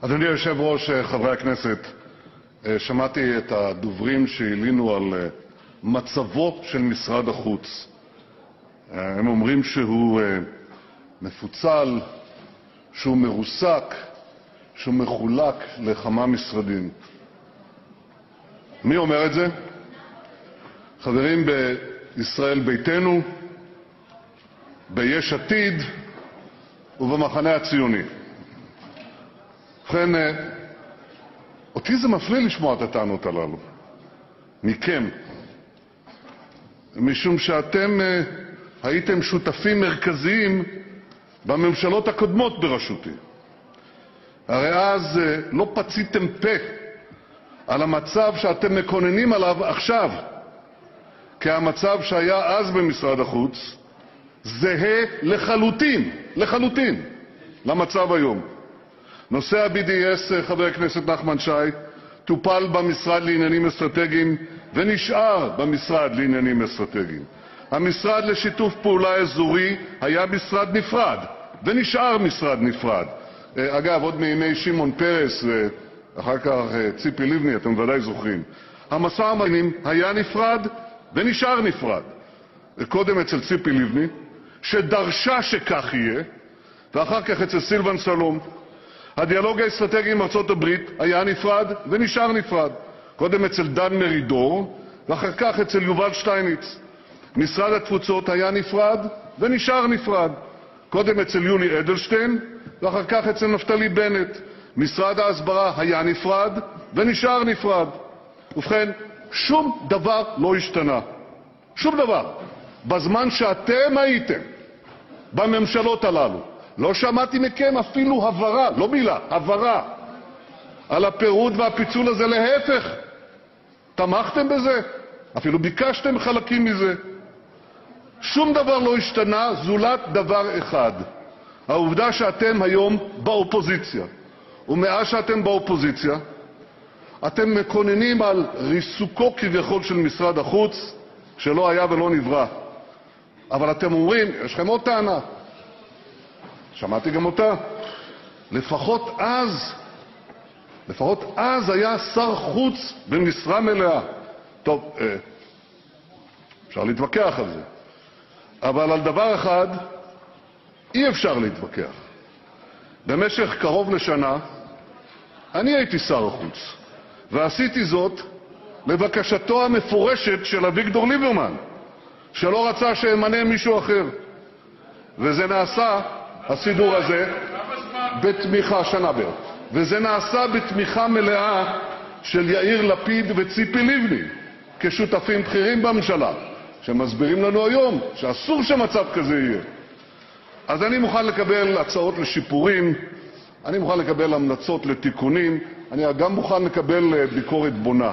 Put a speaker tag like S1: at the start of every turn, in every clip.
S1: אדוני היושב-ראש, חברי הכנסת, שמעתי את הדוברים שהלינו על מצבו של משרד החוץ. הם אומרים שהוא מפוצל, שהוא מרוסק, שהוא מחולק לכמה משרדים. מי אומר את זה? חברים בישראל ביתנו, ביש עתיד ובמחנה הציוני. ובכן, אותי זה מפליא לשמוע את הטענות הללו מכם, משום שאתם הייתם שותפים מרכזיים בממשלות הקודמות בראשותי. הרי אז לא פציתם פה על המצב שאתם מקוננים עליו עכשיו, כי המצב שהיה אז במשרד החוץ זהה לחלוטין, לחלוטין, למצב היום. נושא ה-BDS, שי, טופל במשרד לעניינים אסטרטגיים ונשאר במשרד לעניינים אסטרטגיים. המשרד לשיתוף פעולה אזורי היה משרד נפרד ונשאר משרד נפרד. אגב, עוד מימי שמעון פרס ואחר כך ציפי לבני, אתם ודאי זוכרים. המשא-ומתן היה נפרד ונשאר נפרד. קודם אצל ציפי לבני, שדרשה שכך יהיה, ואחר כך אצל סילבן שלום. הדיאלוג האסטרטגי עם ארצות-הברית היה נפרד ונשאר נפרד. קודם אצל דן מרידור, ואחר כך אצל יובל שטייניץ. משרד התפוצות היה נפרד ונשאר נפרד. קודם אצל יולי אדלשטיין, ואחר כך אצל נפתלי בנט. משרד ההסברה היה נפרד ונשאר נפרד. ובכן, שום דבר לא השתנה. שום דבר. בזמן שאתם הייתם בממשלות הללו. לא שמעתי מכם אפילו הברה, לא על הפירוד והפיצול הזה. להפך, תמכתם בזה, אפילו ביקשתם חלקים מזה. שום דבר לא השתנה זולת דבר אחד, העובדה שאתם היום באופוזיציה. ומאז שאתם באופוזיציה, אתם מקוננים על ריסוקו כביכול של משרד החוץ, שלא היה ולא נברא. אבל אתם אומרים, יש לכם עוד טענה, שמעתי גם אותה, לפחות אז, לפחות אז היה שר חוץ במשרה מלאה. טוב, אפשר להתווכח על זה, אבל על דבר אחד אי-אפשר להתווכח. במשך קרוב לשנה אני הייתי שר החוץ, ועשיתי זאת לבקשתו המפורשת של אביגדור ליברמן, שלא רצה שאמנה מישהו אחר. וזה נעשה, הסידור הזה, בתמיכה, שנה בערך. וזה נעשה בתמיכה מלאה של יאיר לפיד וציפי לבני, כשותפים בכירים בממשלה, שמסבירים לנו היום שאסור שמצב כזה יהיה. אז אני מוכן לקבל הצעות לשיפורים, אני מוכן לקבל המלצות לתיקונים, אני גם מוכן לקבל ביקורת בונה.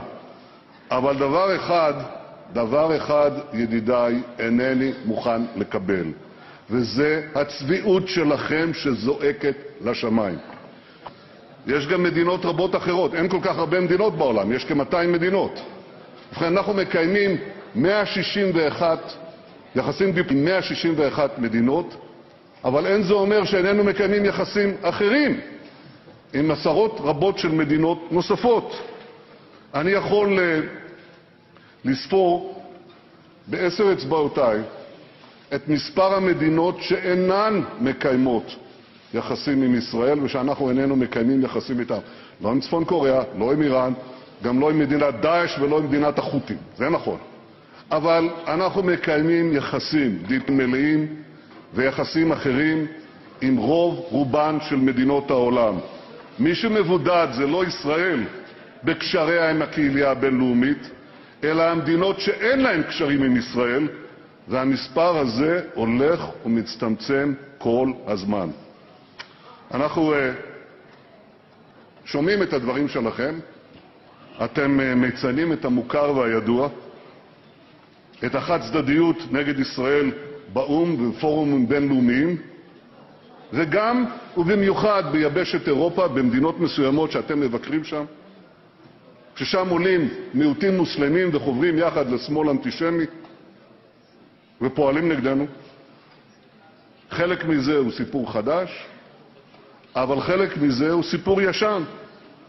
S1: אבל דבר אחד, דבר אחד, ידידיי, אינני מוכן לקבל, וזה הצביעות שלכם שזועקת לשמיים. יש גם מדינות רבות אחרות, אין כל כך הרבה מדינות בעולם, יש כ-200 מדינות. ובכן, אנחנו מקיימים 161 יחסים דיפלומטיים 161 מדינות, אבל אין זה אומר שאיננו מקיימים יחסים אחרים עם עשרות רבות של מדינות נוספות. אני יכול לספור בעשר אצבעותי את מספר המדינות שאינן מקיימות יחסים עם ישראל ושאנחנו איננו מקיימים יחסים איתן. לא עם צפון-קוריאה, לא עם איראן, גם לא עם מדינת "דאעש" ולא עם מדינת החות'ים, זה נכון. אבל אנחנו מקיימים יחסים מלאים ויחסים אחרים עם רוב רובן של מדינות העולם. מי שמבודד זה לא ישראל בקשריה עם הקהילייה הבין-לאומית, אלא המדינות שאין להן קשרים עם ישראל, והמספר הזה הולך ומצטמצם כל הזמן. אנחנו uh, שומעים את הדברים שלכם, אתם uh, מציינים את המוכר והידוע, את החד-צדדיות נגד ישראל באו"ם ובפורומים בין-לאומיים, וגם ובמיוחד ביבשת אירופה, במדינות מסוימות שאתם מבקרים שם, ששם עולים מיעוטים מוסלמים וחוברים יחד לשמאל אנטישמי ופועלים נגדנו. חלק מזה הוא סיפור חדש, אבל חלק מזה הוא סיפור ישן.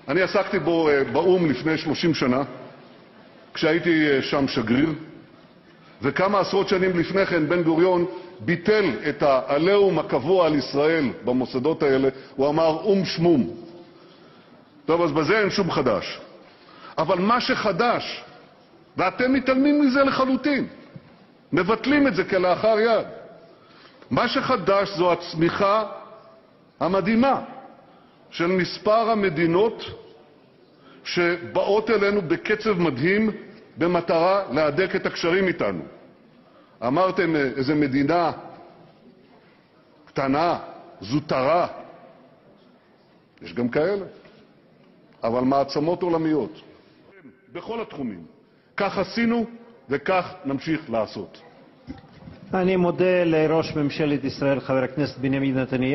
S1: אני עסקתי בו באו"ם לפני 30 שנה, כשהייתי שם שגריר, וכמה עשרות שנים לפני כן בן-גוריון ביטל את העליהום הקבוע על ישראל במוסדות האלה, הוא אמר או"ם שמום. טוב, אז בזה אין שום חדש. אבל מה שחדש, ואתם מתעלמים מזה לחלוטין, מבטלים את זה כלאחר יד, מה שחדש זו הצמיחה המדהימה של מספר המדינות שבאות אלינו בקצב מדהים במטרה להדק את הקשרים אתנו. אמרתם איזה מדינה קטנה, זוטרה. יש גם כאלה, אבל מעצמות עולמיות. בכל התחומים. כך עשינו.
S2: אני מודה לראש ממשלת ישראל חבר הכנסת בנימין נתניהו.